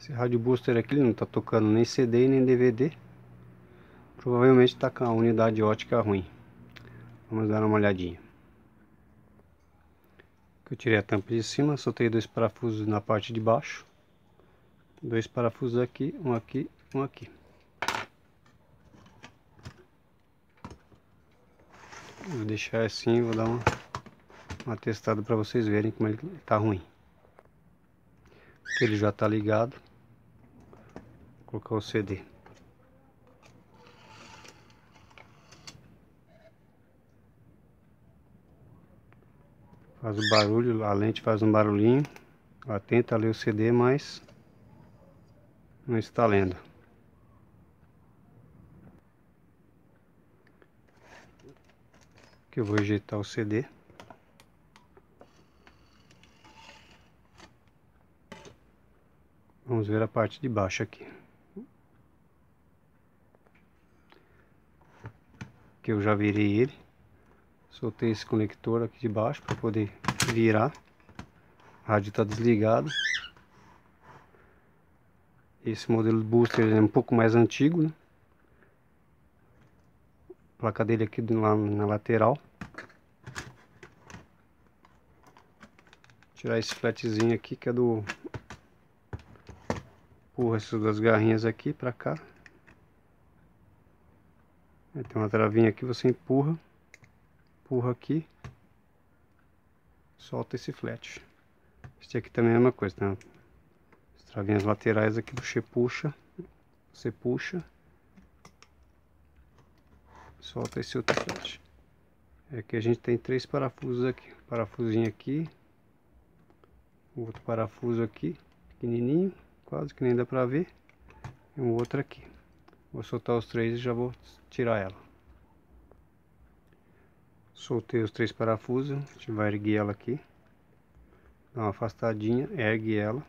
Esse rádio booster aqui não está tocando nem CD nem DVD. Provavelmente está com a unidade ótica ruim. Vamos dar uma olhadinha. Eu tirei a tampa de cima, soltei dois parafusos na parte de baixo. Dois parafusos aqui, um aqui, um aqui. Vou deixar assim, vou dar uma, uma testada para vocês verem como ele está ruim. Ele já está ligado colocar o CD. Faz o barulho, a lente faz um barulhinho. Ela tenta ler o CD, mas não está lendo. Que eu vou ejeitar o CD. Vamos ver a parte de baixo aqui. Que eu já virei ele. Soltei esse conector aqui de baixo para poder virar. O rádio está desligado. Esse modelo booster é um pouco mais antigo, né? A placa dele aqui lá na lateral. Tirar esse flatzinho aqui que é do... Empurra essas duas garrinhas aqui para cá. Tem uma travinha aqui, você empurra, empurra aqui, solta esse flat. Este aqui também é a mesma coisa, né? As travinhas laterais aqui você puxa, você puxa, solta esse outro flat. Aqui a gente tem três parafusos aqui, parafusinho aqui, outro parafuso aqui, pequenininho, quase que nem dá pra ver, e um outro aqui. Vou soltar os três e já vou tirar ela. Soltei os três parafusos, a gente vai erguer ela aqui. Dá uma afastadinha, ergue ela.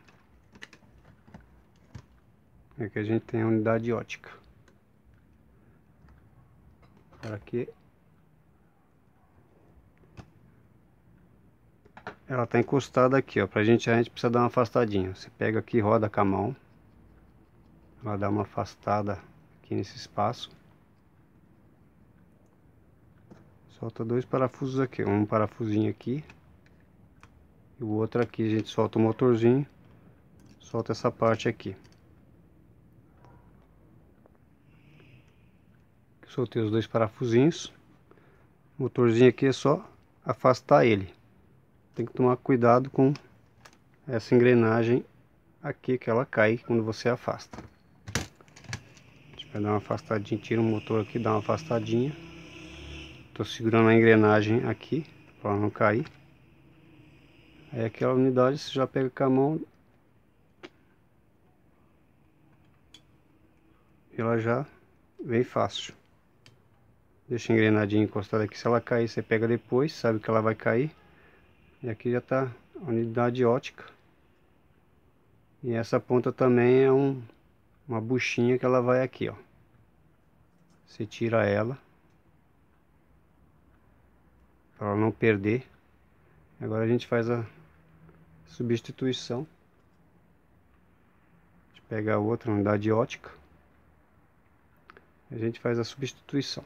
Aqui a gente tem a unidade ótica. Para que ela está encostada aqui, ó. Pra gente a gente precisa dar uma afastadinha. Você pega aqui, roda com a mão. Ela dá uma afastada aqui nesse espaço. Solta dois parafusos aqui, um parafusinho aqui e o outro aqui. A gente solta o motorzinho, solta essa parte aqui. Soltei os dois parafusinhos. Motorzinho aqui é só afastar ele. Tem que tomar cuidado com essa engrenagem aqui que ela cai quando você afasta. Vai dar uma afastadinha, tira o motor aqui, dá uma afastadinha. Tô segurando a engrenagem aqui, para não cair. Aí aquela unidade você já pega com a mão. Ela já vem fácil. Deixa a engrenadinha encostada aqui. Se ela cair, você pega depois, sabe que ela vai cair. E aqui já está a unidade ótica. E essa ponta também é um uma buchinha que ela vai aqui, ó. Você tira ela. Para ela não perder. Agora a gente faz a substituição. A gente pega a outra unidade ótica. A gente faz a substituição.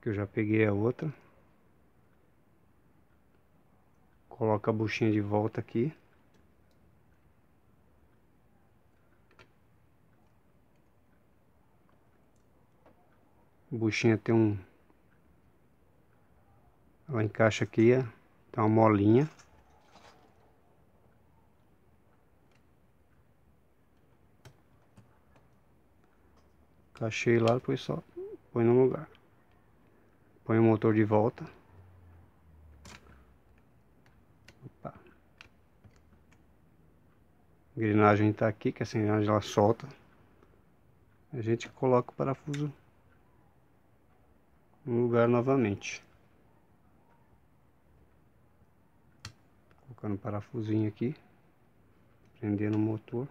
Que eu já peguei a outra. Coloca a buchinha de volta aqui. A buchinha tem um... Ela encaixa aqui, ó. Tem uma molinha. Encaixei lá, depois só põe no lugar. Põe o motor de volta. Opa. A engrenagem está aqui, que essa engrenagem ela solta. A gente coloca o parafuso no lugar novamente. Colocando o parafusinho aqui. Prendendo o motor.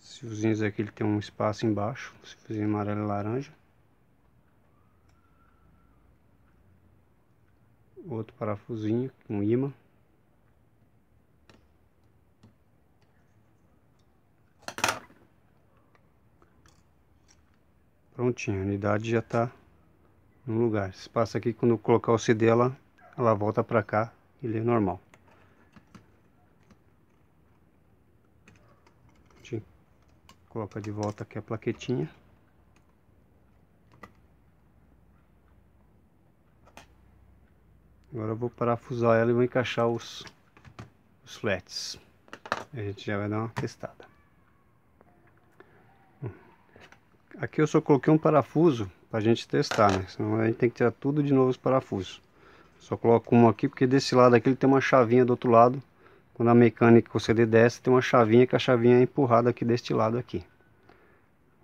Esse fiozinho aqui ele tem um espaço embaixo, fiozinho amarelo e laranja. Outro parafusinho, um imã. Prontinho, a unidade já está no lugar. Esse espaço aqui, quando eu colocar o CD, ela, ela volta para cá, ele é normal. Coloca de volta aqui a plaquetinha. Agora eu vou parafusar ela e vou encaixar os, os. A gente já vai dar uma testada. Aqui eu só coloquei um parafuso para a gente testar, né? Senão a gente tem que tirar tudo de novo os parafusos. Só coloco um aqui porque desse lado aqui ele tem uma chavinha do outro lado. Quando a mecânica o CD desce, tem uma chavinha que a chavinha é empurrada aqui deste lado aqui.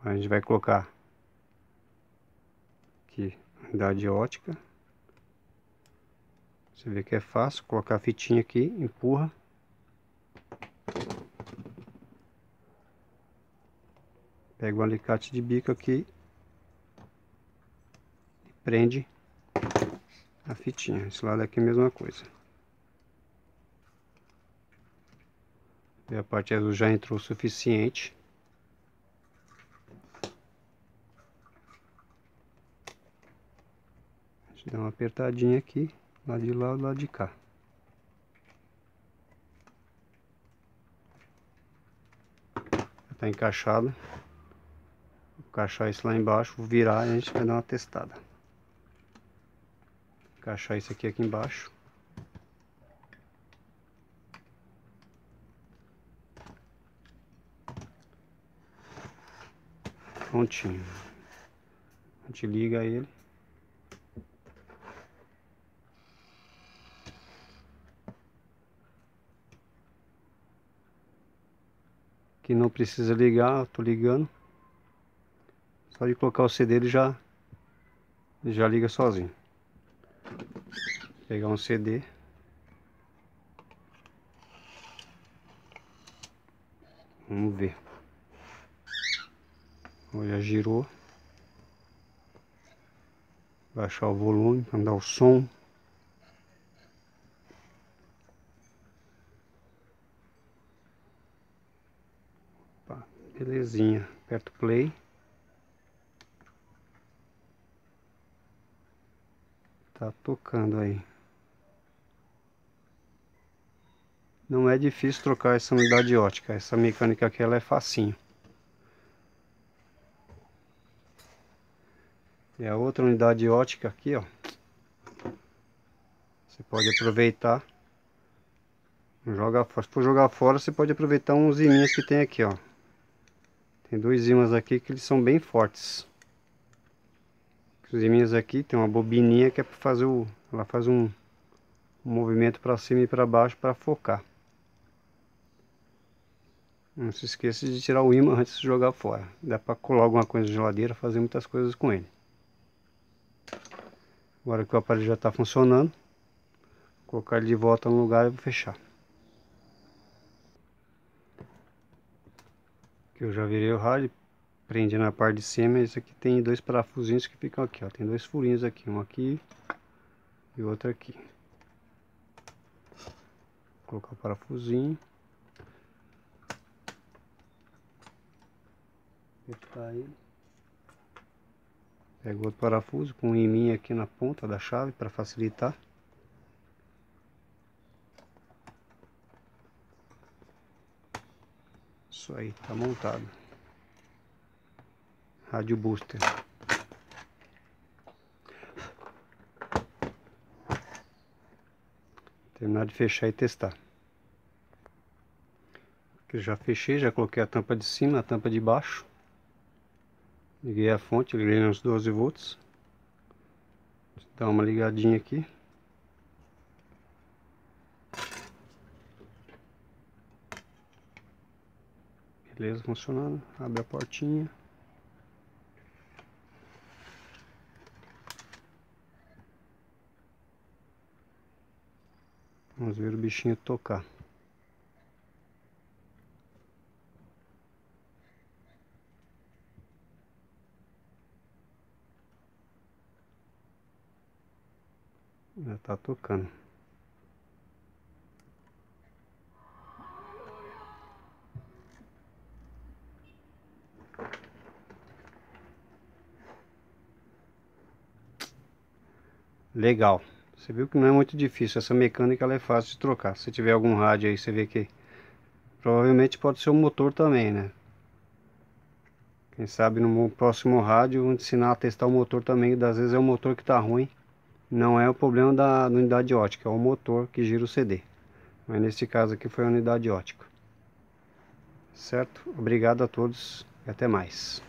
A gente vai colocar aqui unidade ótica. Você vê que é fácil, colocar a fitinha aqui, empurra. Pega o alicate de bico aqui e prende a fitinha. Esse lado aqui é a mesma coisa. E a parte azul já entrou o suficiente. A gente dá uma apertadinha aqui, lá de lá lado de cá. Está encaixado encaixar isso lá embaixo, vou virar e a gente vai dar uma testada. Encaixar isso aqui aqui embaixo. Prontinho. A gente liga ele. Que não precisa ligar, tô ligando. Só de colocar o CD ele já, já liga sozinho. Pegar um CD. Vamos ver. Já girou. Baixar o volume para dar o som. Belezinha. Aperto play. Tá tocando aí. Não é difícil trocar essa unidade ótica. Essa mecânica aqui ela é facinho. E a outra unidade ótica aqui, ó. Você pode aproveitar. Joga. Se for jogar fora, você pode aproveitar uns iminhos que tem aqui, ó. Tem dois ímãs aqui que eles são bem fortes. Os minhas aqui tem uma bobininha que é para fazer o. Ela faz um, um movimento para cima e para baixo para focar. Não se esqueça de tirar o imã antes de jogar fora. Dá para colar alguma coisa na geladeira, fazer muitas coisas com ele. Agora que o aparelho já está funcionando, colocar ele de volta no lugar e vou fechar. Eu já virei o rádio, prende na parte de cima. Esse aqui tem dois parafusinhos que ficam aqui, ó. Tem dois furinhos aqui, um aqui e outro aqui. Vou colocar o parafusinho. Apertar ele. Pego outro parafuso com um imã aqui na ponta da chave para facilitar. Isso aí, tá montado. Rádio Booster. Terminar de fechar e testar. Aqui já fechei, já coloquei a tampa de cima, a tampa de baixo. Liguei a fonte, liguei nos 12 volts. Dá uma ligadinha aqui. Beleza, funcionando. Abre a portinha. Vamos ver o bichinho tocar. Já está tocando. Legal. Você viu que não é muito difícil. Essa mecânica ela é fácil de trocar. Se tiver algum rádio aí, você vê que provavelmente pode ser o motor também, né? Quem sabe no próximo rádio vou ensinar a testar o motor também. Das vezes é o motor que está ruim. Não é o problema da unidade ótica, é o motor que gira o CD. Mas nesse caso aqui foi a unidade ótica. Certo? Obrigado a todos e até mais.